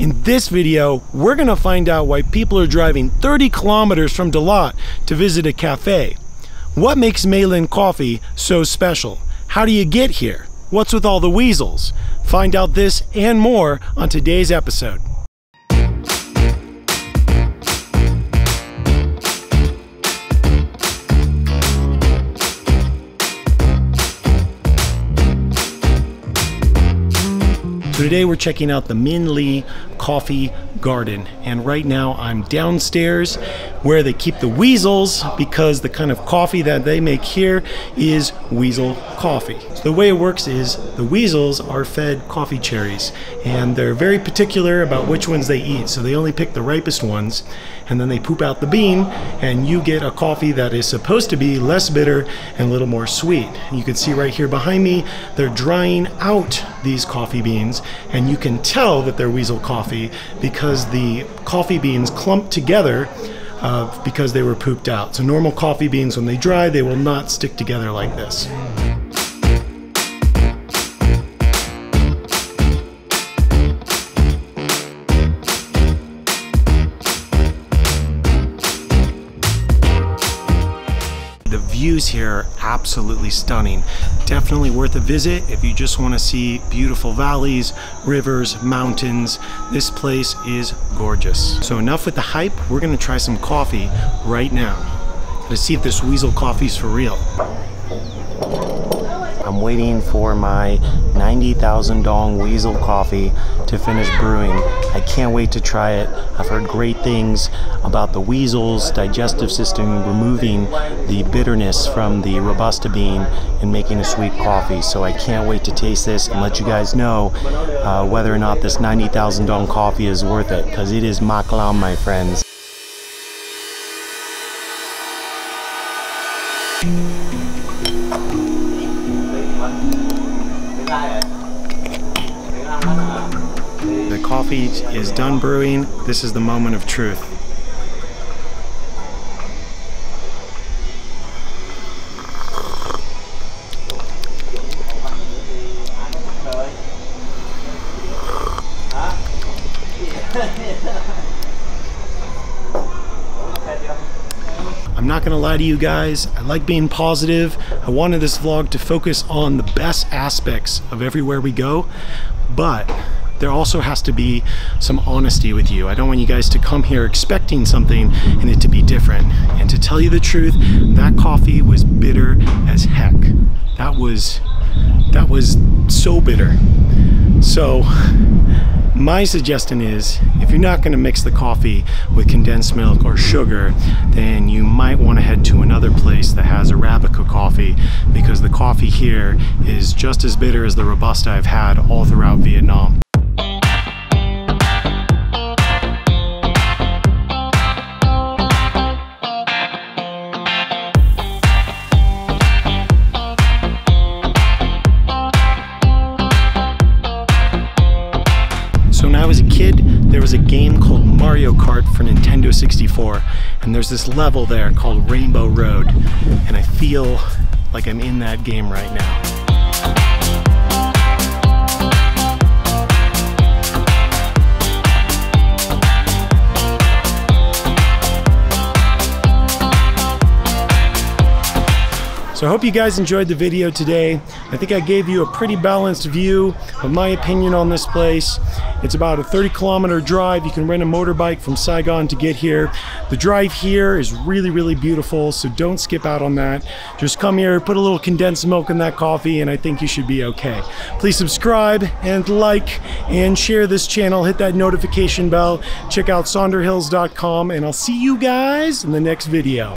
In this video, we're gonna find out why people are driving 30 kilometers from Dalat to visit a cafe. What makes Mê Linh coffee so special? How do you get here? What's with all the weasels? Find out this and more on today's episode. So today we're checking out the Mê Linh Coffee Garden. And right now I'm downstairs where they keep the weasels because the kind of coffee that they make here is weasel coffee. So the way it works is the weasels are fed coffee cherries and they're very particular about which ones they eat. So they only pick the ripest ones and then they poop out the bean and you get a coffee that is supposed to be less bitter and a little more sweet. You can see right here behind me, they're drying out these coffee beans and you can tell that they're weasel coffee because the coffee beans clump together uh, because they were pooped out. So normal coffee beans, when they dry, they will not stick together like this. The views here are absolutely stunning. Definitely worth a visit if you just want to see beautiful valleys, rivers, mountains. This place is gorgeous. So enough with the hype, we're gonna try some coffee right now. Let's see if this weasel coffee's for real. I'm waiting for my 90,000 dong weasel coffee to finish brewing. I can't wait to try it. I've heard great things about the weasel's digestive system removing the bitterness from the robusta bean and making a sweet coffee. So I can't wait to taste this and let you guys know uh, whether or not this 90,000 dong coffee is worth it because it is maklam, my friends. Coffee is done brewing. This is the moment of truth. I'm not gonna lie to you guys, I like being positive. I wanted this vlog to focus on the best aspects of everywhere we go, but there also has to be some honesty with you. I don't want you guys to come here expecting something and it to be different. And to tell you the truth, that coffee was bitter as heck. That was, that was so bitter. So my suggestion is if you're not going to mix the coffee with condensed milk or sugar, then you might want to head to another place that has Arabica coffee because the coffee here is just as bitter as the Robusta I've had all throughout Vietnam. Was a game called Mario Kart for Nintendo 64, and there's this level there called Rainbow Road, and I feel like I'm in that game right now. So I hope you guys enjoyed the video today. I think I gave you a pretty balanced view of my opinion on this place. It's about a 30 kilometer drive. You can rent a motorbike from Saigon to get here. The drive here is really, really beautiful, so don't skip out on that. Just come here, put a little condensed milk in that coffee, and I think you should be okay. Please subscribe and like and share this channel. Hit that notification bell. Check out saunderhills.com, and I'll see you guys in the next video.